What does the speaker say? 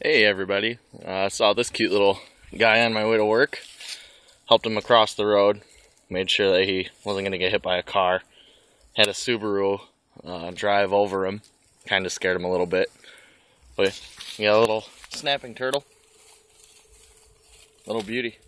Hey everybody, uh, I uh, saw this cute little guy on my way to work. Helped him across the road, made sure that he wasn't going to get hit by a car. Had a Subaru uh, drive over him, kind of scared him a little bit. Oh, but yeah, a little snapping turtle. Little beauty.